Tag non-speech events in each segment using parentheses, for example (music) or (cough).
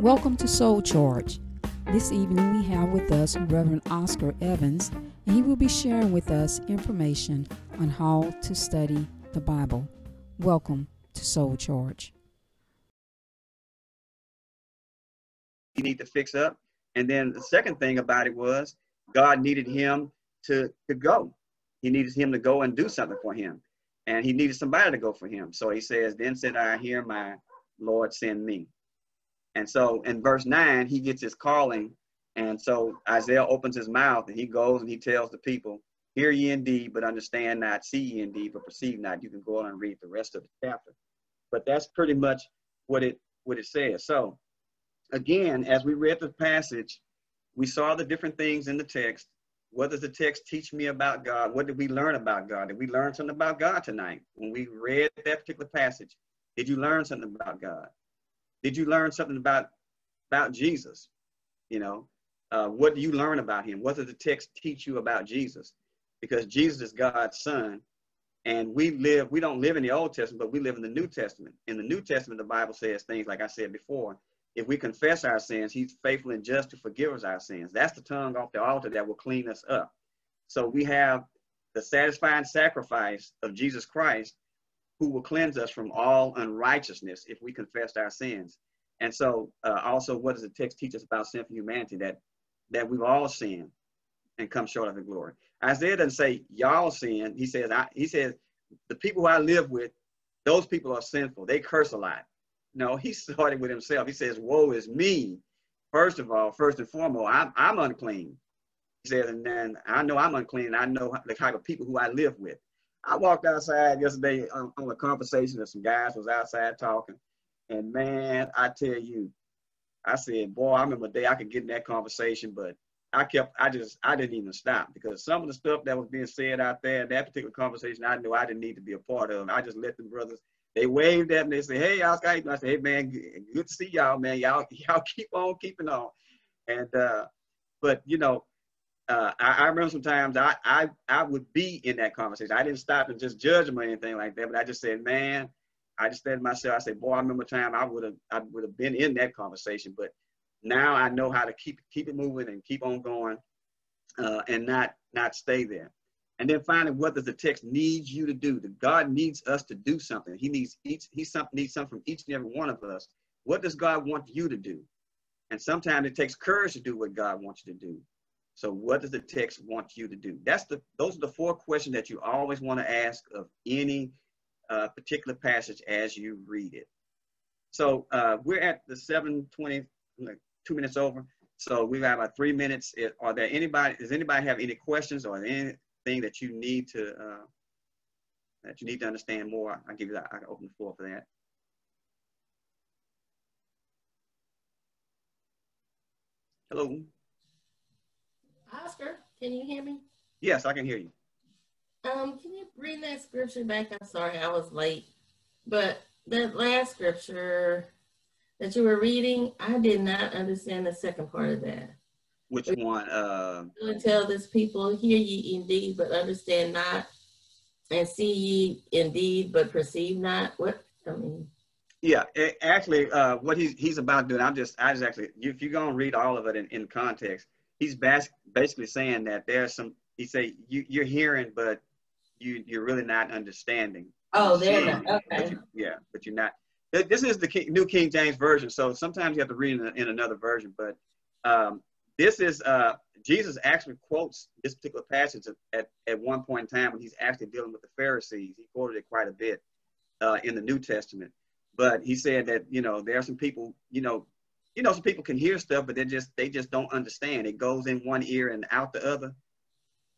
Welcome to Soul Charge. This evening we have with us Reverend Oscar Evans, and he will be sharing with us information on how to study the Bible. Welcome to Soul Charge. You need to fix up. And then the second thing about it was God needed him to, to go. He needed him to go and do something for him. And he needed somebody to go for him. So he says, Then said I, Hear my Lord, send me. And so in verse 9, he gets his calling. And so Isaiah opens his mouth and he goes and he tells the people, Hear ye indeed, but understand not, see ye indeed, but perceive not. You can go on and read the rest of the chapter. But that's pretty much what it what it says. So again, as we read the passage, we saw the different things in the text. What does the text teach me about God? What did we learn about God? Did we learn something about God tonight when we read that particular passage? Did you learn something about God? Did you learn something about about Jesus? You know, uh, what do you learn about him? What does the text teach you about Jesus? Because Jesus is God's son, and we live. We don't live in the Old Testament, but we live in the New Testament. In the New Testament, the Bible says things like I said before. If we confess our sins, He's faithful and just to forgive us our sins. That's the tongue off the altar that will clean us up. So we have the satisfying sacrifice of Jesus Christ who will cleanse us from all unrighteousness if we confess our sins. And so, uh, also, what does the text teach us about sinful humanity? That that we've all sinned and come short of the glory. Isaiah doesn't say y'all sin. He says, I, he says, the people who I live with, those people are sinful. They curse a lot. No, he (laughs) started with himself. He says, woe is me. First of all, first and foremost, I'm, I'm unclean. He says, and then I know I'm unclean. I know the type of people who I live with. I walked outside yesterday on, on a conversation and some guys was outside talking. And man, I tell you, I said, boy, I remember a day I could get in that conversation, but I kept, I just, I didn't even stop because some of the stuff that was being said out there, in that particular conversation, I knew I didn't need to be a part of. I just let the brothers, they waved at me. and They said, hey, Oscar, I said, hey, man, good to see y'all, man. Y'all, (laughs) y'all keep on keeping on. And, uh, but you know, uh, I, I, remember sometimes I, I I would be in that conversation. I didn't stop and just judge them or anything like that, but I just said, man, I just said to myself, I said, boy, I remember time I would have I would have been in that conversation, but now I know how to keep keep it moving and keep on going, uh, and not not stay there. And then finally, what does the text need you to do? That God needs us to do something. He needs each he some, needs something from each and every one of us. What does God want you to do? And sometimes it takes courage to do what God wants you to do. So what does the text want you to do? That's the those are the four questions that you always want to ask of any uh, particular passage as you read it. So uh, we're at the 720, like two minutes over. So we have got about three minutes. Are there anybody, does anybody have any questions or anything that you need to, uh, that you need to understand more? I'll give you that, I can open the floor for that. Hello. Oscar, can you hear me? Yes, I can hear you. Um, can you bring that scripture back? I'm sorry, I was late. But that last scripture that you were reading, I did not understand the second part of that. Which one? Uh, tell this people, hear ye indeed, but understand not, and see ye indeed, but perceive not. What I mean? Yeah, it, actually, uh, what he's he's about doing, I'm just, I just actually, if you're gonna read all of it in, in context, he's bas- basically saying that there's some. He say you you're hearing, but you you're really not understanding. Oh, there. Okay. But you, yeah, but you're not. This is the King, New King James version, so sometimes you have to read in, in another version. But um, this is uh, Jesus actually quotes this particular passage at, at one point in time when he's actually dealing with the Pharisees. He quoted it quite a bit uh, in the New Testament. But he said that you know there are some people you know you know, some people can hear stuff, but they just they just don't understand. It goes in one ear and out the other,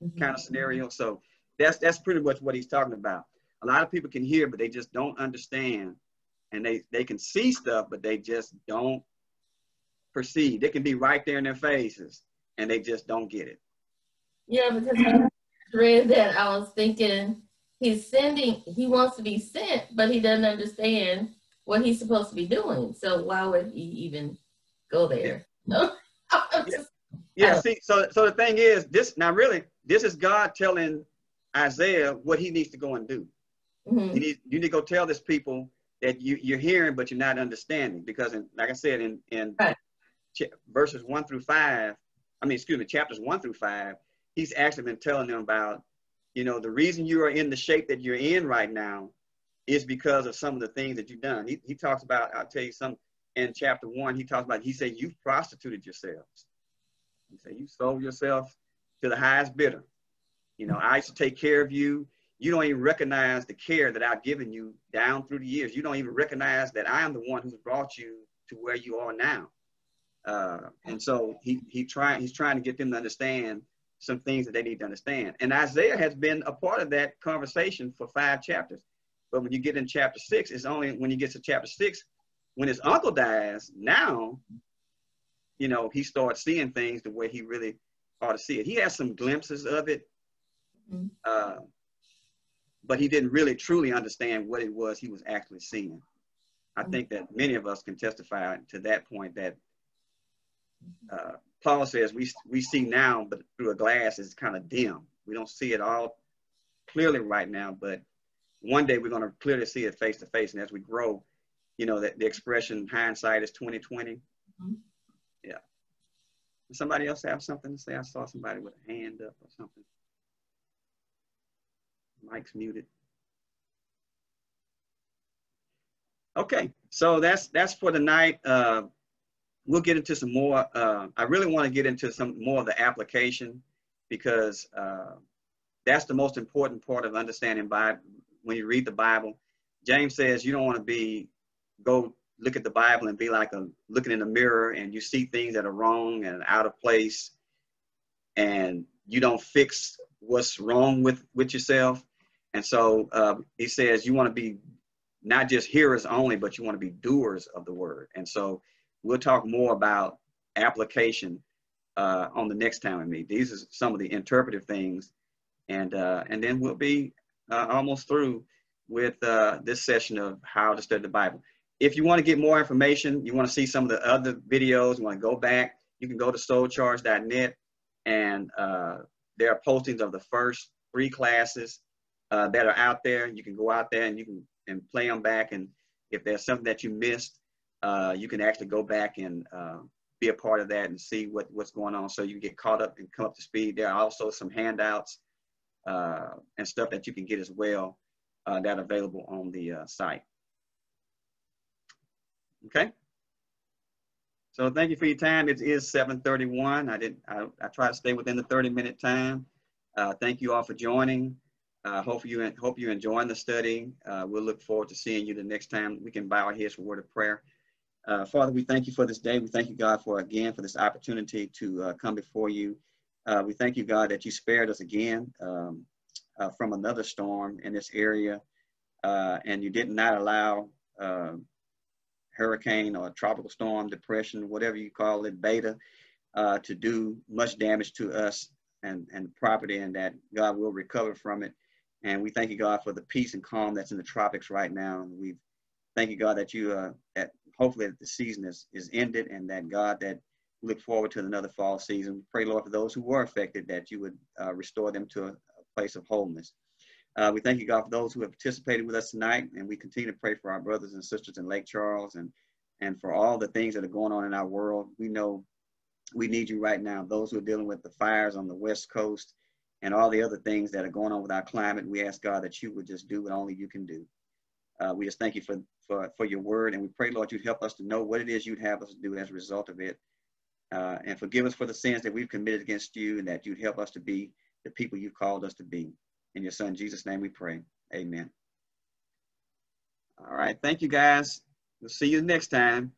mm-hmm. kind of scenario. So that's that's pretty much what he's talking about. A lot of people can hear, but they just don't understand, and they they can see stuff, but they just don't perceive. They can be right there in their faces, and they just don't get it. Yeah, because I read that, I was thinking he's sending. He wants to be sent, but he doesn't understand what he's supposed to be doing. So why would he even go there. (laughs) No. yeah. yeah. See, so so the thing is, this now really, this is God telling Isaiah what he needs to go and do. Mm-hmm. You need you need to go tell this people that you, you're hearing, but you're not understanding. Because, in, like I said, in, in Right. ch- verses one through five, I mean, excuse me, chapters one through five, he's actually been telling them about, you know, the reason you are in the shape that you're in right now is because of some of the things that you've done. He, he talks about, I'll tell you some, in chapter one, he talks about, he said, you've prostituted yourselves. He said, you sold yourself to the highest bidder. You know, I used to take care of you. You don't even recognize the care that I've given you down through the years. You don't even recognize that I am the one who's brought you to where you are now. Uh, and so he he trying he's trying to get them to understand some things that they need to understand. And Isaiah has been a part of that conversation for five chapters. But when you get in chapter six, it's only when you get to chapter six, when his uncle dies, now, you know, he starts seeing things the way he really ought to see it. He has some glimpses of it, Mhm. uh, but he didn't really truly understand what it was he was actually seeing. I think that many of us can testify to that point that uh, Paul says we we see now, but through a glass is kind of dim. We don't see it all clearly right now, but one day we're going to clearly see it face to face. And as we grow, you know, that the expression hindsight is 2020. Mhm. Yeah. Does somebody else have something to say? I saw somebody with a hand up or something. Mike's muted. Okay, so that's that's for tonight. Uh, we'll get into some more. Uh, I really want to get into some more of the application because uh, that's the most important part of understanding Bible. When you read the Bible, James says you don't want to be go look at the Bible and be like a looking in the mirror and you see things that are wrong and out of place, and you don't fix what's wrong with with yourself. And so uh, he says you want to be not just hearers only, but you want to be doers of the word. And so we'll talk more about application uh, on the next time we meet. These are some of the interpretive things, and uh, and then we'll be uh, almost through with uh, this session of how to study the Bible. If you want to get more information, you want to see some of the other videos, you want to go back, you can go to soulcharge.net, and uh, there are postings of the first three classes uh, that are out there. You can go out there and you can and play them back. And if there's something that you missed, uh, you can actually go back and uh, be a part of that and see what, what's going on so you get caught up and come up to speed. There are also some handouts uh, and stuff that you can get as well uh, that are available on the site. Okay. So thank you for your time. It is 7:31. I did. I, I try to stay within the 30 minute time. Uh, thank you all for joining. Uh, hope you hope you're enjoying the study. Uh, we'll look forward to seeing you the next time. We can bow our heads for word of prayer. Uh, Father, we thank you for this day. We thank you, God, for again for this opportunity to uh, come before you. Uh, we thank you, God, that you spared us again um, uh, from another storm in this area, and you did not allow hurricane or tropical storm, depression, whatever you call it, beta, to do much damage to us and, and property, and that God will recover from it. And we thank you, God, for the peace and calm that's in the tropics right now. And we thank you, God, that you, uh, that hopefully that the season is, is ended and that, God, that look forward to another fall season. Pray, Lord, for those who were affected, that you would uh, restore them to a, a place of wholeness. Uh, we thank you, God, for those who have participated with us tonight. And we continue to pray for our brothers and sisters in Lake Charles and, and for all the things that are going on in our world. We know we need you right now. Those who are dealing with the fires on the West Coast, and all the other things that are going on with our climate. We ask God that you would just do what only you can do. Uh, we just thank you for, for, for your word, and we pray, Lord, you'd help us to know what it is you'd have us do as a result of it. Uh, and forgive us for the sins that we've committed against you, and that you'd help us to be the people you've called us to be. In your son, Jesus' name we pray. Amen. All right. Thank you, guys. We'll see you next time.